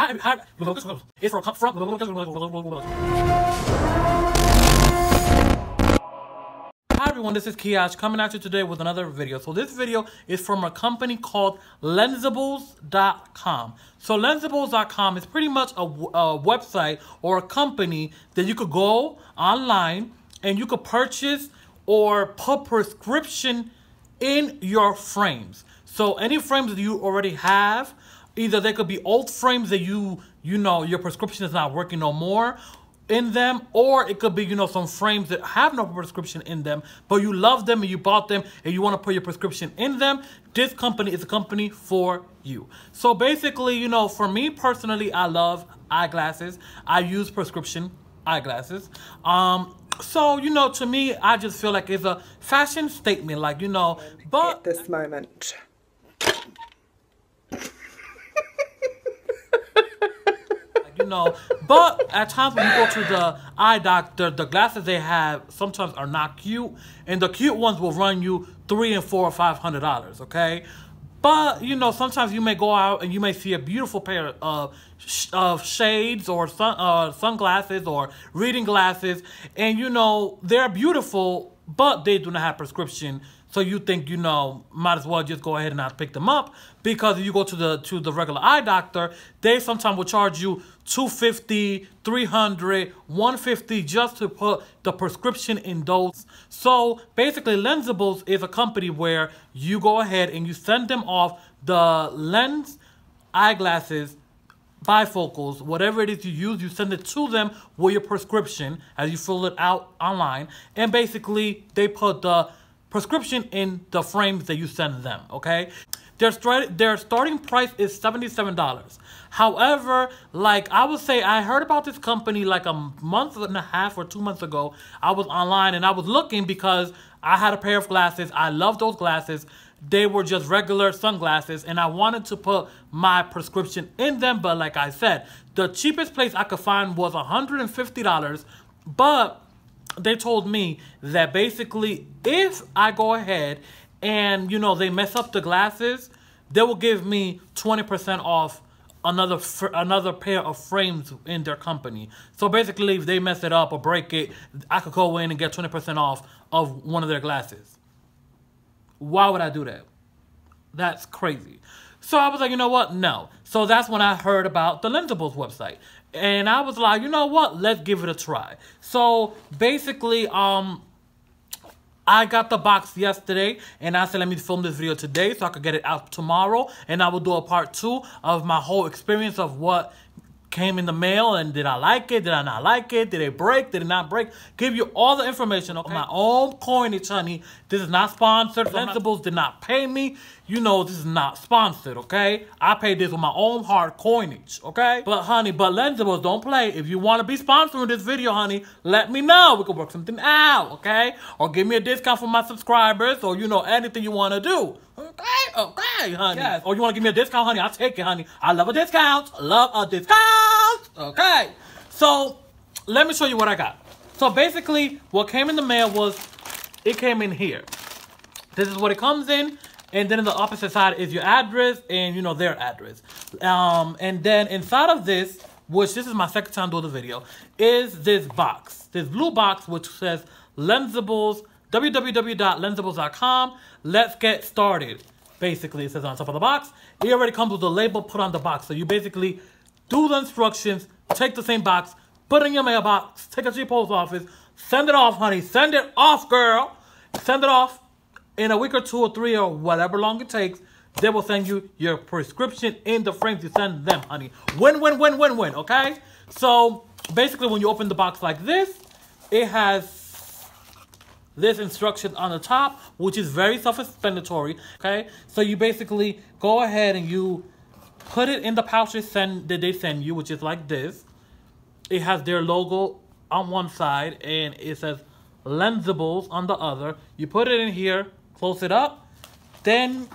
It's from. Hi everyone, this is Kiaaj coming at you today with another video. So this video is from a company called Lensables.com. So Lensables.com is pretty much a, a website or a company that you could go online and you could purchase or put prescription in your frames. So any frames that you already have, either they could be old frames that you you know your prescription is not working no more in them or it could be you know some frames that have no prescription in them but you love them and you bought them and you want to put your prescription in them this company is a company for you. So basically you know for me personally i love eyeglasses. I use prescription eyeglasses. Um so you know to me i just feel like it's a fashion statement like you know but at this moment you know. But at times when you go to the eye doctor, the glasses they have sometimes are not cute, and the cute ones will run you three and four or five hundred dollars. Okay. But you know, sometimes you may go out and you may see a beautiful pair of of shades or sun uh, sunglasses or reading glasses, and you know they're beautiful, but they do not have prescription so you think, you know, might as well just go ahead and not pick them up because if you go to the to the regular eye doctor, they sometimes will charge you 250, 300, 150 just to put the prescription in those. So basically Lensables is a company where you go ahead and you send them off the lens eyeglasses bifocals, whatever it is you use, you send it to them with your prescription as you fill it out online. And basically, they put the prescription in the frames that you send them, okay? Their, their starting price is $77. However, like I would say, I heard about this company like a month and a half or two months ago. I was online and I was looking because I had a pair of glasses. I love those glasses. They were just regular sunglasses and I wanted to put my prescription in them. But like I said, the cheapest place I could find was $150. But they told me that basically if I go ahead and, you know, they mess up the glasses, they will give me 20% off another another pair of frames in their company. So basically, if they mess it up or break it, I could go in and get 20% off of one of their glasses. Why would I do that? That's crazy. So I was like, you know what? No. So that's when I heard about the Lensables website. And I was like, you know what? Let's give it a try. So basically, um, I got the box yesterday and I said, let me film this video today so I could get it out tomorrow. And I will do a part two of my whole experience of what came in the mail and did I like it? Did I not like it? Did it break? Did it not break? Give you all the information okay? on my own coinage, honey. This is not sponsored. Lensables did not pay me. You know this is not sponsored, okay? I paid this with my own hard coinage, okay? But honey, but Lensables don't play. If you want to be sponsoring this video, honey, let me know. We can work something out, okay? Or give me a discount for my subscribers or, you know, anything you want to do. Okay, okay, honey. Yes. Or you want to give me a discount, honey? I'll take it, honey. I love a discount. Love a discount. Okay. So, let me show you what I got. So, basically, what came in the mail was, it came in here. This is what it comes in. And then in the opposite side is your address and, you know, their address. Um, and then inside of this, which this is my second time doing the video, is this box. This blue box, which says Lensables, www.lensables.com. Let's get started. Basically, it says on top of the box. It already comes with a label put on the box. So you basically do the instructions, take the same box, put it in your mailbox, take it to your post office, send it off, honey. Send it off, girl. Send it off in a week or two or three or whatever long it takes, they will send you your prescription in the frames you send them, honey. Win, win, win, win, win, okay? So basically when you open the box like this, it has this instruction on the top, which is very self-explanatory, okay? So you basically go ahead and you put it in the pouch they send, that they send you, which is like this. It has their logo on one side and it says Lensables on the other. You put it in here, close it up. Then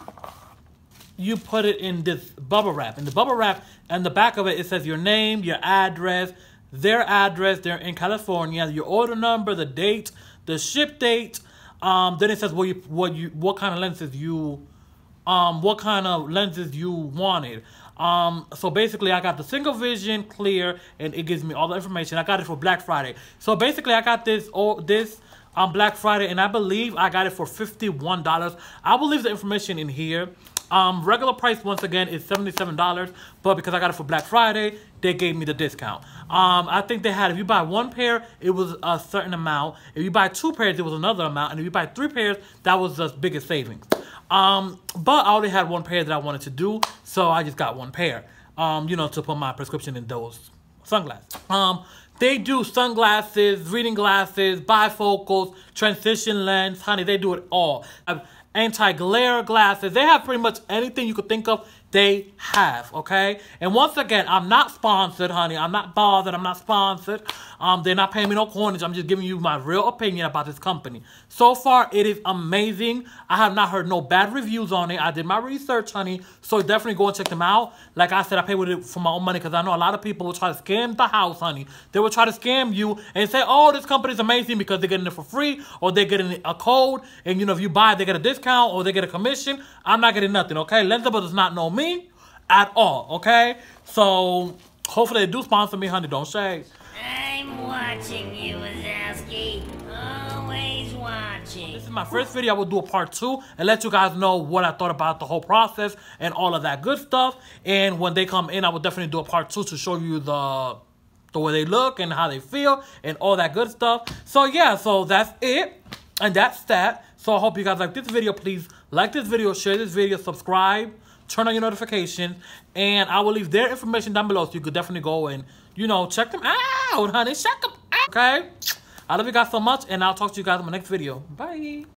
you put it in this bubble wrap. In the bubble wrap, and the back of it, it says your name, your address, their address, they're in California, your order number, the date, the ship date. Um, then it says what you what you what kind of lenses you um what kind of lenses you wanted. Um, so basically, I got the single vision clear, and it gives me all the information. I got it for Black Friday. So basically, I got this oh this on Black Friday, and I believe I got it for fifty one dollars. I will leave the information in here. Um, regular price once again is seventy-seven dollars, but because I got it for Black Friday, they gave me the discount. Um, I think they had if you buy one pair, it was a certain amount. If you buy two pairs, it was another amount, and if you buy three pairs, that was the biggest savings. Um, but I only had one pair that I wanted to do, so I just got one pair. Um, you know, to put my prescription in those sunglasses. Um, they do sunglasses, reading glasses, bifocals, transition lens. Honey, they do it all. Anti-glare glasses. They have pretty much anything you could think of they have, okay? And once again, I'm not sponsored, honey. I'm not bothered. I'm not sponsored. Um, they're not paying me no coinage. I'm just giving you my real opinion about this company. So far, it is amazing. I have not heard no bad reviews on it. I did my research, honey. So definitely go and check them out. Like I said, I pay with it for my own money because I know a lot of people will try to scam the house, honey. They will try to scam you and say, oh, this company is amazing because they're getting it for free or they're getting a code. And, you know, if you buy, it, they get a discount or they get a commission. I'm not getting nothing, okay? Lensabl does not know me me at all, okay? So hopefully they do sponsor me, honey. Don't shade. I'm watching you, Wazowski. Always watching. This is my first video. I will do a part two and let you guys know what I thought about the whole process and all of that good stuff. And when they come in, I will definitely do a part two to show you the the way they look and how they feel and all that good stuff. So yeah, so that's it. And that's that. So I hope you guys like this video. Please like this video, share this video, subscribe turn on your notifications, and I will leave their information down below so you could definitely go and, you know, check them out, honey. Check them out, okay? I love you guys so much, and I'll talk to you guys in my next video. Bye.